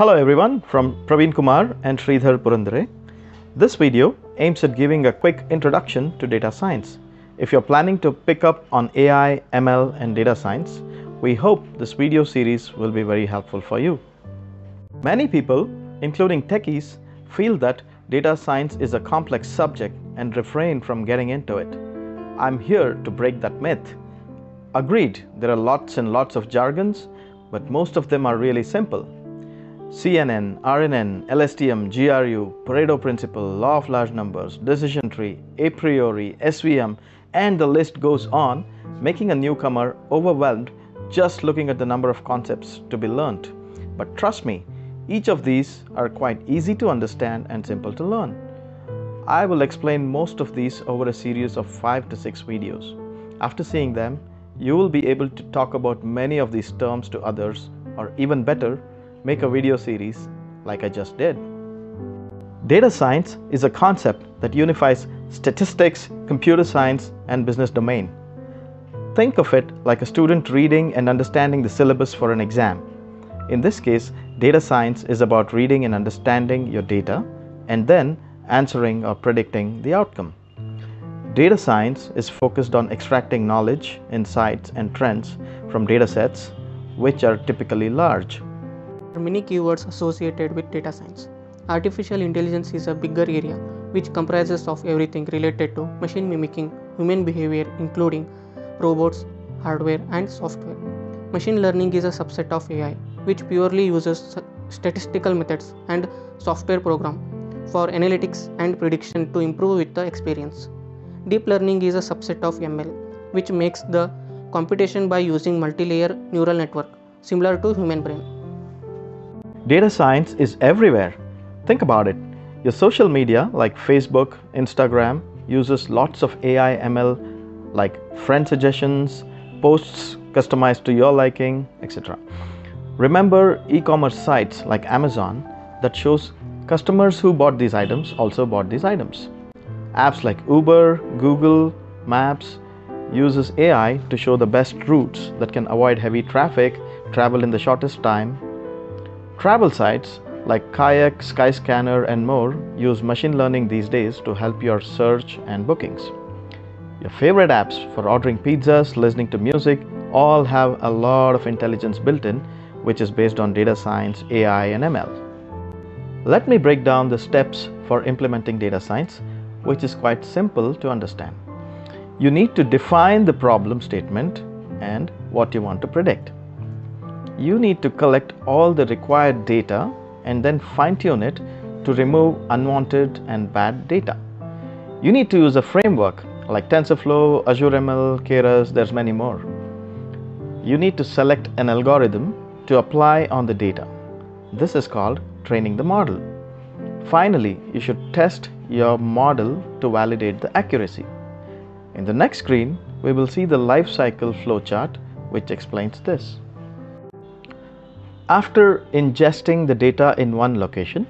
Hello everyone from Praveen Kumar and Sridhar Purandare. This video aims at giving a quick introduction to data science. If you're planning to pick up on AI, ML and data science, we hope this video series will be very helpful for you. Many people, including techies, feel that data science is a complex subject and refrain from getting into it. I'm here to break that myth. Agreed, there are lots and lots of jargons, but most of them are really simple. CNN, RNN, LSTM, GRU, Pareto principle, law of large numbers, decision tree, a priori, SVM, and the list goes on, making a newcomer overwhelmed just looking at the number of concepts to be learnt. But trust me, each of these are quite easy to understand and simple to learn. I will explain most of these over a series of 5 to 6 videos. After seeing them, you will be able to talk about many of these terms to others or even better, make a video series like I just did. Data science is a concept that unifies statistics, computer science and business domain. Think of it like a student reading and understanding the syllabus for an exam. In this case, data science is about reading and understanding your data and then answering or predicting the outcome. Data science is focused on extracting knowledge, insights, and trends from data sets, which are typically large. Are many keywords associated with data science. Artificial intelligence is a bigger area which comprises of everything related to machine mimicking human behavior including robots, hardware and software. Machine learning is a subset of AI which purely uses statistical methods and software program for analytics and prediction to improve with the experience. Deep learning is a subset of ML which makes the computation by using multi-layer neural network similar to human brain. Data science is everywhere. Think about it. Your social media like Facebook, Instagram uses lots of AI ML like friend suggestions, posts customized to your liking, etc. Remember e-commerce sites like Amazon that shows customers who bought these items also bought these items. Apps like Uber, Google, Maps uses AI to show the best routes that can avoid heavy traffic, travel in the shortest time. Travel sites like Kayak, Skyscanner and more use machine learning these days to help your search and bookings. Your favorite apps for ordering pizzas, listening to music all have a lot of intelligence built in which is based on data science, AI and ML. Let me break down the steps for implementing data science which is quite simple to understand. You need to define the problem statement and what you want to predict. You need to collect all the required data and then fine tune it to remove unwanted and bad data. You need to use a framework like TensorFlow, Azure ML, Keras, there's many more. You need to select an algorithm to apply on the data. This is called training the model. Finally, you should test your model to validate the accuracy. In the next screen, we will see the life cycle flowchart which explains this. After ingesting the data in one location,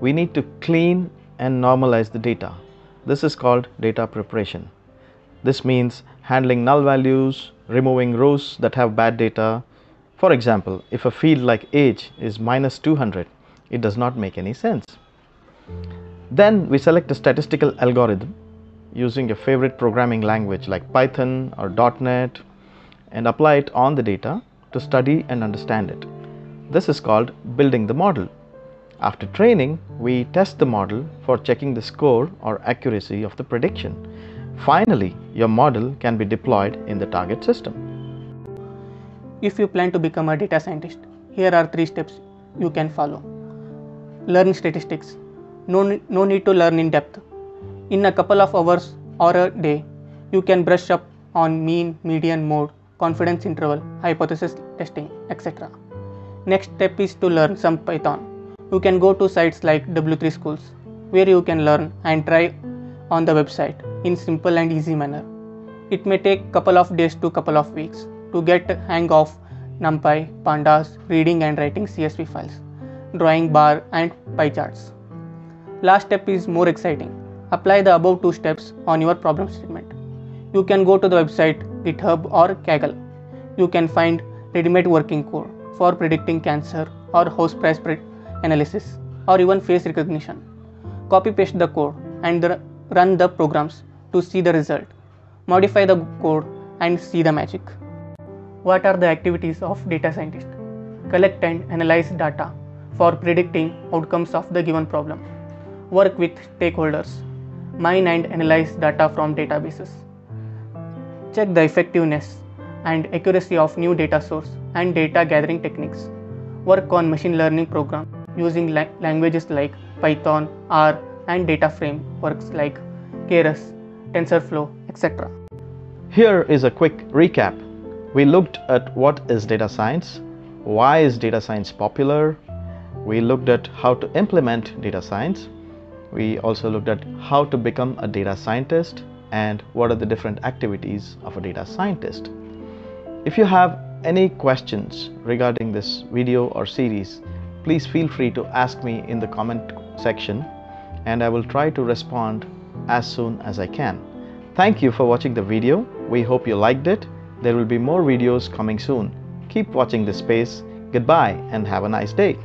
we need to clean and normalize the data. This is called data preparation. This means handling null values, removing rows that have bad data. For example, if a field like age is minus 200, it does not make any sense. Then we select a statistical algorithm using your favorite programming language like Python or .NET and apply it on the data to study and understand it. This is called building the model. After training, we test the model for checking the score or accuracy of the prediction. Finally, your model can be deployed in the target system. If you plan to become a data scientist, here are three steps you can follow. Learn statistics. No, no need to learn in depth. In a couple of hours or a day, you can brush up on mean, median, mode, confidence interval, hypothesis testing, etc. Next step is to learn some Python. You can go to sites like W3 Schools where you can learn and try on the website in simple and easy manner. It may take couple of days to couple of weeks to get hang of NumPy, pandas, reading and writing CSV files, drawing bar and pie charts. Last step is more exciting. Apply the above two steps on your problem statement. You can go to the website GitHub or Kaggle. You can find ready-made working code for predicting cancer or house price analysis or even face recognition. Copy paste the code and the- run the programs to see the result. Modify the code and see the magic. What are the activities of data scientist? Collect and analyze data for predicting outcomes of the given problem. Work with stakeholders. Mine and analyze data from databases. Check the effectiveness and accuracy of new data source and data gathering techniques. Work on machine learning program using la- languages like Python, R and data frameworks like Keras, TensorFlow, etc. Here is a quick recap. We looked at what is data science, why is data science popular, we looked at how to implement data science, we also looked at how to become a data scientist and what are the different activities of a data scientist. If you have any questions regarding this video or series, please feel free to ask me in the comment section and I will try to respond as soon as I can. Thank you for watching the video. We hope you liked it. There will be more videos coming soon. Keep watching this space. Goodbye and have a nice day.